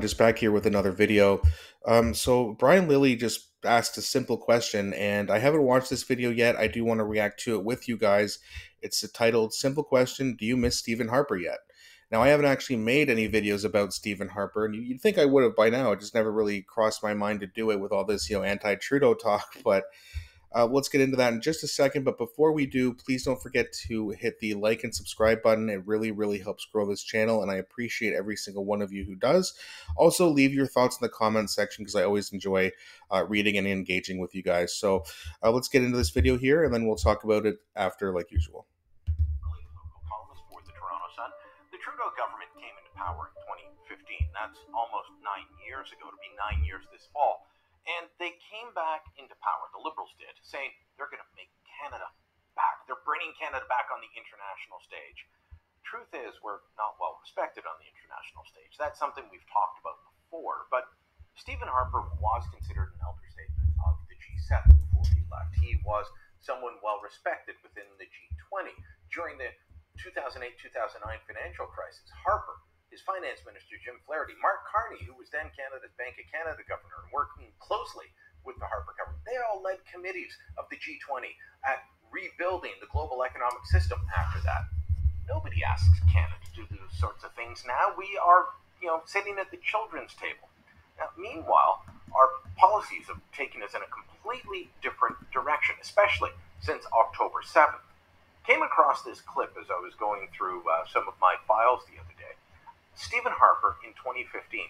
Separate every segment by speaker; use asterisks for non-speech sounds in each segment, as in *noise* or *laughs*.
Speaker 1: just back here with another video. Um, so Brian Lilley just asked a simple question, and I haven't watched this video yet. I do want to react to it with you guys. It's titled "Simple Question: Do you miss Stephen Harper yet?" Now, I haven't actually made any videos about Stephen Harper, and you'd think I would have by now. It just never really crossed my mind to do it with all this, you know, anti-Trudeau talk. *laughs* But uh, let's get into that in just a second. But before we do, please don't forget to hit the like and subscribe button. It really, really helps grow this channel, and I appreciate every single one of you who does. Also, leave your thoughts in the comment section because I always enjoy uh, reading and engaging with you guys. So uh, let's get into this video here, and then we'll talk about it after, like usual.
Speaker 2: The Trudeau government came into power in 2015. That's almost nine years ago. It'll be nine years this fall. And they came back into power, the Liberals did, saying they're going to make Canada back. They're bringing Canada back on the international stage. Truth is, we're not well respected on the international stage. That's something we've talked about before. But Stephen Harper was considered an elder statesman of the G7 before he left. He was someone well respected within the G20. During the 2008 2009 financial crisis, Harper his finance minister, Jim Flaherty, Mark Carney, who was then Canada's Bank of Canada governor and working closely with the Harper government. They all led committees of the G20 at rebuilding the global economic system after that. Nobody asks Canada to do those sorts of things now. We are, you know, sitting at the children's table. Now, meanwhile, our policies have taken us in a completely different direction, especially since October 7th. Came across this clip as I was going through uh, some of my files the other day Stephen Harper in 2015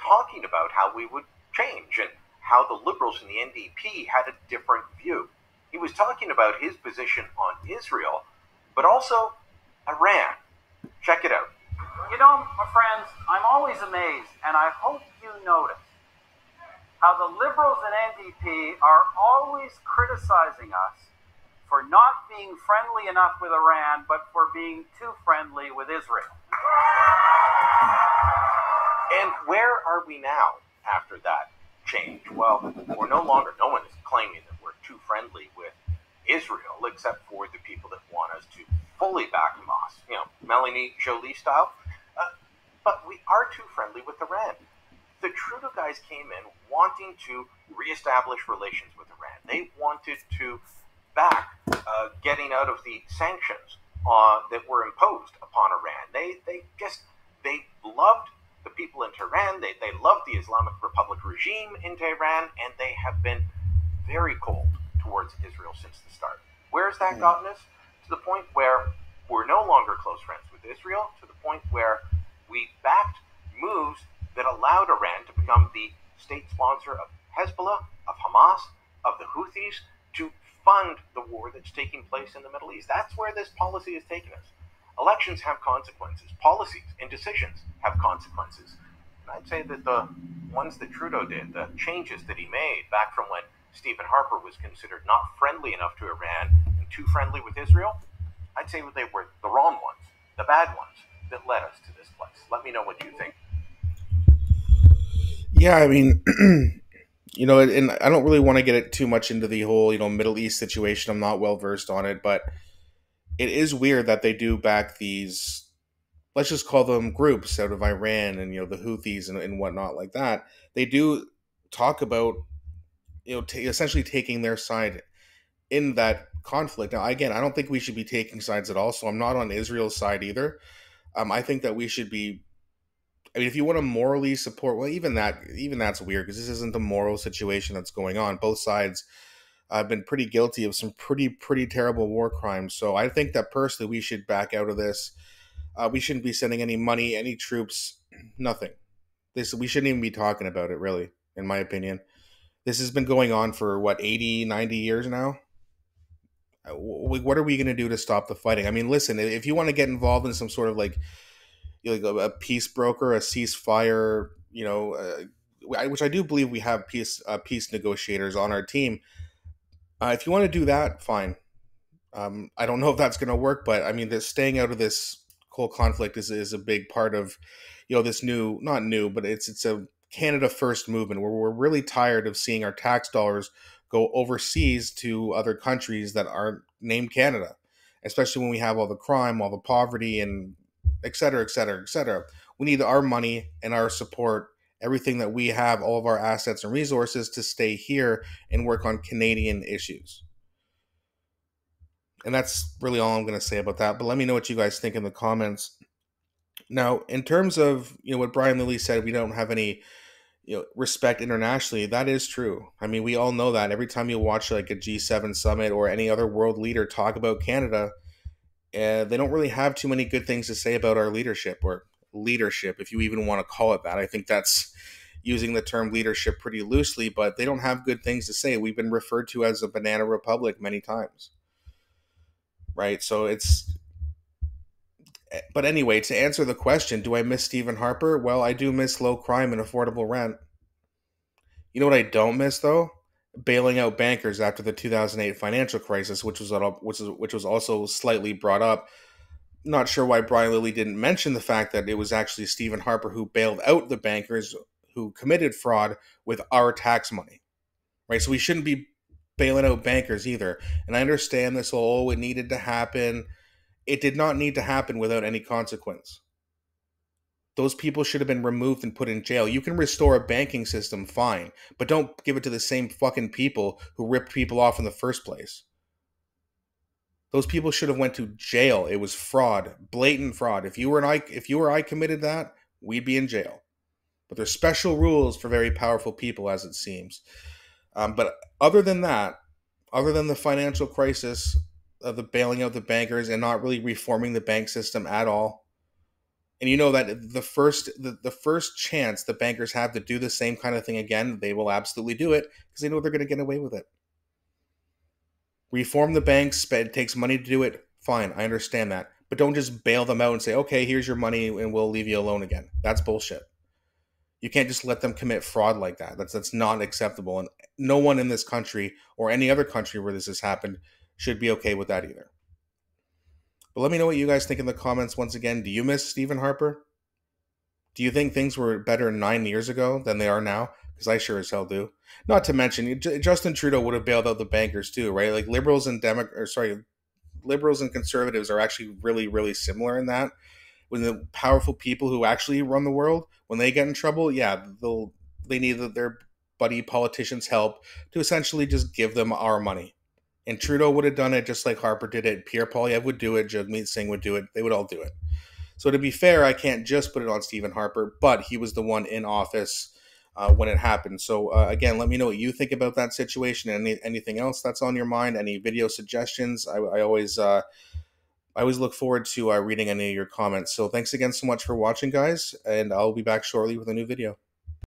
Speaker 2: talking about how we would change and how the Liberals and the NDP had a different view. He was talking about his position on Israel, but also Iran. Check it out.
Speaker 3: You know, my friends, I'm always amazed, and I hope you notice how the Liberals and NDP are always criticizing us for not being friendly enough with Iran, but for being too friendly with Israel.
Speaker 2: And where are we now after that change? Well, we're no longer, no one is claiming that we're too friendly with Israel, except for the people that want us to fully back Hamas, you know, Melanie Joly style. Uh, but we are too friendly with Iran. The Trudeau guys came in wanting to reestablish relations with Iran. They wanted to back uh, getting out of the sanctions uh, that were imposed upon Iran. They they just they loved the people in Tehran. They, they love the Islamic Republic regime in Tehran, and they have been very cold towards Israel since the start. Where has that hmm. gotten us? To the point where we're no longer close friends with Israel, to the point where we backed moves that allowed Iran to become the state sponsor of Hezbollah, of Hamas, of the Houthis, to fund the war that's taking place in the Middle East. That's where this policy has taken us. Elections have consequences. Policies and decisions have consequences. And I'd say that the ones that Trudeau did, the changes that he made back from when Stephen Harper was considered not friendly enough to Iran and too friendly with Israel, I'd say that they were the wrong ones, the bad ones that led us to this place. Let me know what you think.
Speaker 1: Yeah, I mean, *clears throat* you know, and I don't really want to get it too much into the whole, you know, Middle East situation. I'm not well versed on it, but it is weird that they do back these let's just call them groups out of Iran and you know the Houthis and, and whatnot like that. They do talk about you know t- essentially taking their side in that conflict. Now, again, I don't think we should be taking sides at all. So I'm not on Israel's side either. Um, I think that we should be. I mean, if you want to morally support, well, even that, even that's weird because this isn't the moral situation that's going on. Both sides I've been pretty guilty of some pretty pretty terrible war crimes. So I think that personally we should back out of this. Uh, we shouldn't be sending any money, any troops, *clears throat* nothing. This we shouldn't even be talking about it really, in my opinion. This has been going on for what 80, 90 years now. Uh, what are we going to do to stop the fighting? I mean, listen, if you want to get involved in some sort of like, like a, a peace broker, a ceasefire, you know, uh, which I do believe we have peace uh, peace negotiators on our team uh, if you want to do that, fine. Um, I don't know if that's going to work, but I mean, this staying out of this whole conflict is is a big part of, you know, this new not new, but it's it's a Canada first movement where we're really tired of seeing our tax dollars go overseas to other countries that aren't named Canada, especially when we have all the crime, all the poverty, and et cetera, et cetera, et cetera. We need our money and our support everything that we have, all of our assets and resources to stay here and work on Canadian issues. And that's really all I'm going to say about that. But let me know what you guys think in the comments. Now, in terms of you know what Brian Lilley said, we don't have any you know respect internationally. That is true. I mean, we all know that. Every time you watch like a G7 summit or any other world leader talk about Canada, uh, they don't really have too many good things to say about our leadership or leadership, if you even want to call it that. I think that's using the term leadership pretty loosely, but they don't have good things to say. We've been referred to as a banana republic many times. Right? So it's but anyway, to answer the question, do I miss Stephen Harper? Well, I do miss low crime and affordable rent. You know what I don't miss though? Bailing out bankers after the 2008 financial crisis, which was which was which was also slightly brought up. Not sure why Brian Lilley didn't mention the fact that it was actually Stephen Harper who bailed out the bankers who committed fraud with our tax money. Right? So we shouldn't be bailing out bankers either. And I understand this oh, it needed to happen it did not need to happen without any consequence. Those people should have been removed and put in jail. You can restore a banking system, fine, but don't give it to the same fucking people who ripped people off in the first place. Those people should have went to jail. It was fraud, blatant fraud. If you were and I, if you or I committed that, we'd be in jail. But there's special rules for very powerful people, as it seems. Um, but other than that, other than the financial crisis, of the bailing out the bankers and not really reforming the bank system at all. And you know that the first the, the first chance the bankers have to do the same kind of thing again, they will absolutely do it because they know they're going to get away with it. Reform the banks, but it takes money to do it. Fine, I understand that. But don't just bail them out and say, "Okay, here's your money and we'll leave you alone again." That's bullshit. You can't just let them commit fraud like that. That's that's not acceptable and no one in this country or any other country where this has happened should be okay with that either. But let me know what you guys think in the comments once again. Do you miss Stephen Harper? Do you think things were better nine years ago than they are now? Because I sure as hell do. Not to mention, Justin Trudeau would have bailed out the bankers too, right? Like liberals and Demo- or sorry, liberals and conservatives are actually really, really similar in that. When the powerful people who actually run the world, when they get in trouble, yeah, they'll they need their buddy politicians' help to essentially just give them our money and Trudeau would have done it just like Harper did it. Pierre Poilievre would do it. Jagmeet Singh would do it. They would all do it. So to be fair, I can't just put it on Stephen Harper, but he was the one in office uh, when it happened. So uh, again, let me know what you think about that situation. Any anything else that's on your mind? Any video suggestions? I, I always uh, I always look forward to uh, reading any of your comments. So thanks again so much for watching, guys, and I'll be back shortly with a new video.